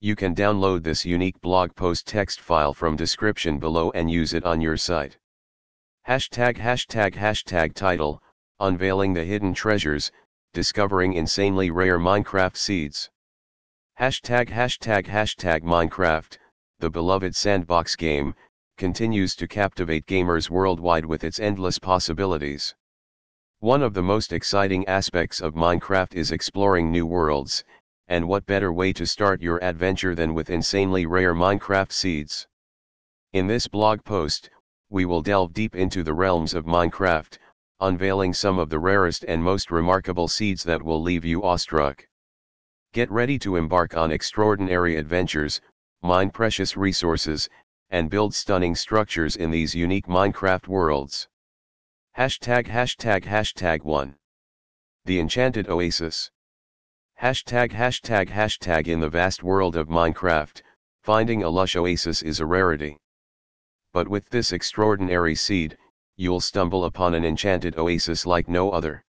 You can download this unique blog post text file from description below and use it on your site. Hashtag hashtag hashtag title, Unveiling the Hidden Treasures, Discovering Insanely Rare Minecraft Seeds. Hashtag hashtag hashtag Minecraft, the beloved sandbox game, continues to captivate gamers worldwide with its endless possibilities. One of the most exciting aspects of Minecraft is exploring new worlds, and what better way to start your adventure than with insanely rare Minecraft seeds. In this blog post, we will delve deep into the realms of Minecraft, unveiling some of the rarest and most remarkable seeds that will leave you awestruck. Get ready to embark on extraordinary adventures, mine precious resources, and build stunning structures in these unique Minecraft worlds. Hashtag hashtag hashtag 1. The Enchanted Oasis. Hashtag hashtag hashtag in the vast world of Minecraft, finding a lush oasis is a rarity. But with this extraordinary seed, you'll stumble upon an enchanted oasis like no other.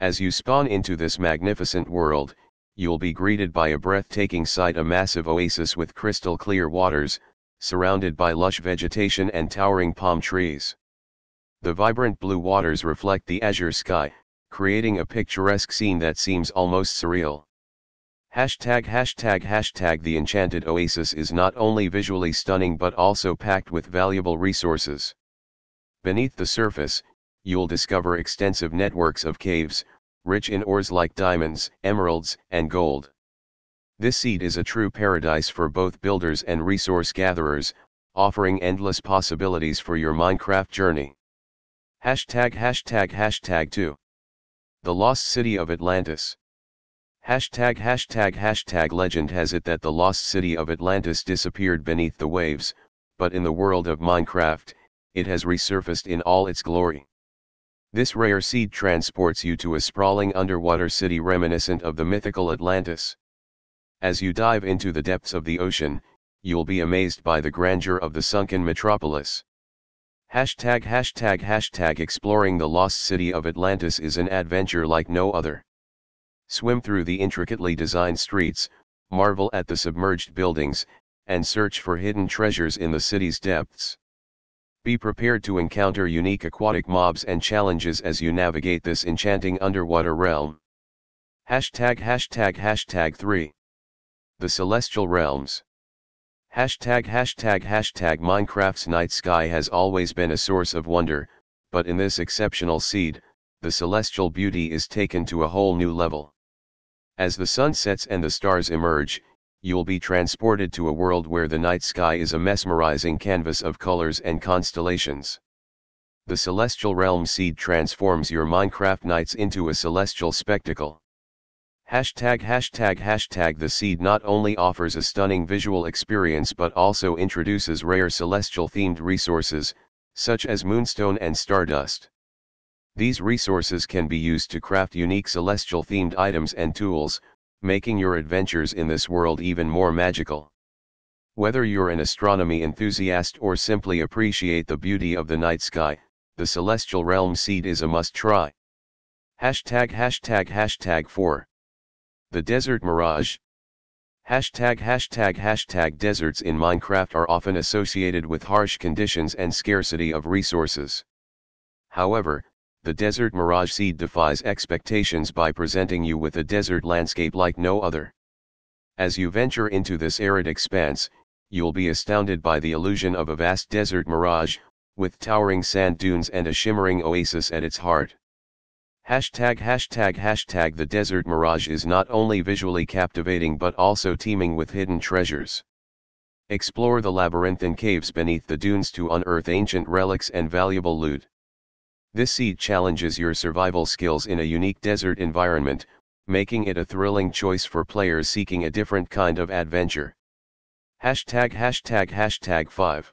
As you spawn into this magnificent world, you'll be greeted by a breathtaking sight a massive oasis with crystal clear waters, surrounded by lush vegetation and towering palm trees. The vibrant blue waters reflect the azure sky, creating a picturesque scene that seems almost surreal. Hashtag hashtag hashtag the enchanted oasis is not only visually stunning but also packed with valuable resources. Beneath the surface, you'll discover extensive networks of caves, rich in ores like diamonds, emeralds, and gold. This seed is a true paradise for both builders and resource gatherers, offering endless possibilities for your Minecraft journey. Hashtag hashtag hashtag 2 the Lost City of Atlantis. Hashtag hashtag hashtag legend has it that the lost city of Atlantis disappeared beneath the waves, but in the world of Minecraft, it has resurfaced in all its glory. This rare seed transports you to a sprawling underwater city reminiscent of the mythical Atlantis. As you dive into the depths of the ocean, you'll be amazed by the grandeur of the sunken metropolis. Hashtag hashtag hashtag exploring the lost city of Atlantis is an adventure like no other. Swim through the intricately designed streets, marvel at the submerged buildings, and search for hidden treasures in the city's depths. Be prepared to encounter unique aquatic mobs and challenges as you navigate this enchanting underwater realm. Hashtag hashtag hashtag 3. The Celestial Realms. Hashtag hashtag hashtag Minecraft's night sky has always been a source of wonder, but in this exceptional seed, the celestial beauty is taken to a whole new level. As the sun sets and the stars emerge, you'll be transported to a world where the night sky is a mesmerizing canvas of colors and constellations. The celestial realm seed transforms your Minecraft nights into a celestial spectacle. Hashtag hashtag hashtag the seed not only offers a stunning visual experience but also introduces rare celestial themed resources, such as moonstone and stardust. These resources can be used to craft unique celestial themed items and tools, making your adventures in this world even more magical. Whether you're an astronomy enthusiast or simply appreciate the beauty of the night sky, the celestial realm seed is a must try. Hashtag hashtag hashtag 4 the Desert Mirage. Hashtag hashtag hashtag deserts in Minecraft are often associated with harsh conditions and scarcity of resources. However, the Desert Mirage seed defies expectations by presenting you with a desert landscape like no other. As you venture into this arid expanse, you'll be astounded by the illusion of a vast desert mirage, with towering sand dunes and a shimmering oasis at its heart. Hashtag hashtag hashtag the desert mirage is not only visually captivating but also teeming with hidden treasures. Explore the labyrinthine caves beneath the dunes to unearth ancient relics and valuable loot. This seed challenges your survival skills in a unique desert environment, making it a thrilling choice for players seeking a different kind of adventure. Hashtag hashtag hashtag 5.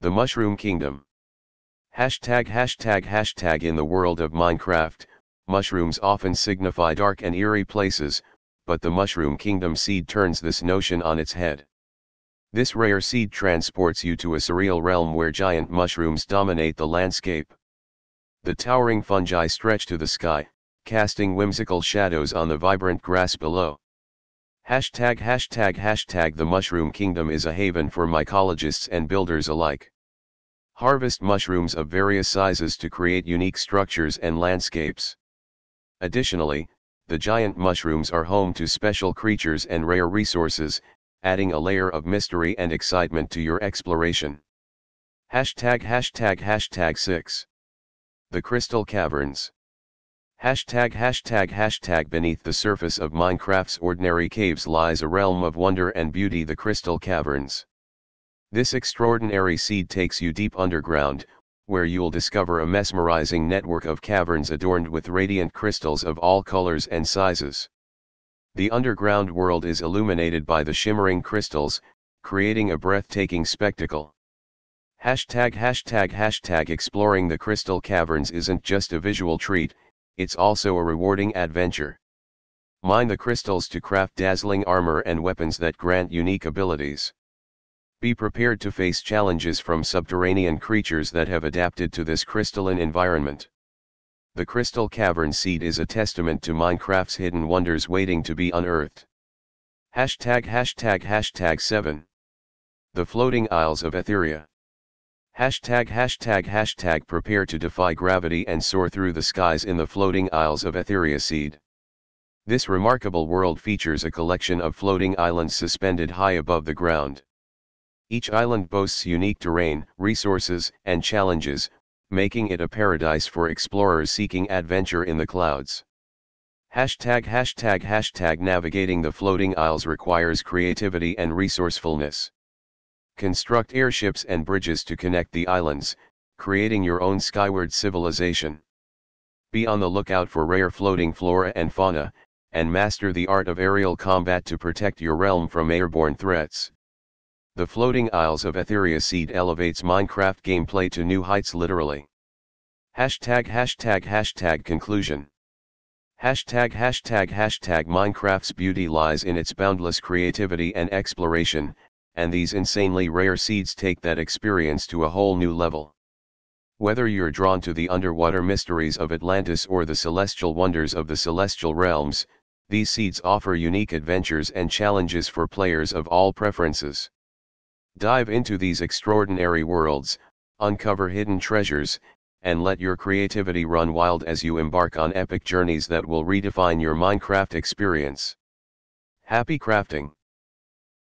The Mushroom Kingdom. Hashtag hashtag hashtag in the world of Minecraft, mushrooms often signify dark and eerie places, but the Mushroom Kingdom seed turns this notion on its head. This rare seed transports you to a surreal realm where giant mushrooms dominate the landscape. The towering fungi stretch to the sky, casting whimsical shadows on the vibrant grass below. Hashtag hashtag hashtag the Mushroom Kingdom is a haven for mycologists and builders alike. Harvest mushrooms of various sizes to create unique structures and landscapes. Additionally, the giant mushrooms are home to special creatures and rare resources, adding a layer of mystery and excitement to your exploration. Hashtag hashtag hashtag 6. The Crystal Caverns. Hashtag hashtag hashtag beneath the surface of Minecraft's ordinary caves lies a realm of wonder and beauty the Crystal Caverns. This extraordinary seed takes you deep underground, where you'll discover a mesmerizing network of caverns adorned with radiant crystals of all colors and sizes. The underground world is illuminated by the shimmering crystals, creating a breathtaking spectacle. Hashtag hashtag hashtag exploring the crystal caverns isn't just a visual treat, it's also a rewarding adventure. Mine the crystals to craft dazzling armor and weapons that grant unique abilities. Be prepared to face challenges from subterranean creatures that have adapted to this crystalline environment. The Crystal Cavern Seed is a testament to Minecraft's hidden wonders waiting to be unearthed. Hashtag hashtag hashtag 7. The Floating Isles of Etheria. Hashtag hashtag hashtag prepare to defy gravity and soar through the skies in the floating isles of Etheria Seed. This remarkable world features a collection of floating islands suspended high above the ground. Each island boasts unique terrain, resources, and challenges, making it a paradise for explorers seeking adventure in the clouds. Hashtag hashtag hashtag navigating the floating isles requires creativity and resourcefulness. Construct airships and bridges to connect the islands, creating your own skyward civilization. Be on the lookout for rare floating flora and fauna, and master the art of aerial combat to protect your realm from airborne threats. The floating isles of Etheria Seed elevates Minecraft gameplay to new heights literally. Hashtag hashtag hashtag conclusion. Hashtag hashtag hashtag Minecraft's beauty lies in its boundless creativity and exploration, and these insanely rare seeds take that experience to a whole new level. Whether you're drawn to the underwater mysteries of Atlantis or the celestial wonders of the celestial realms, these seeds offer unique adventures and challenges for players of all preferences. Dive into these extraordinary worlds, uncover hidden treasures, and let your creativity run wild as you embark on epic journeys that will redefine your Minecraft experience. Happy crafting!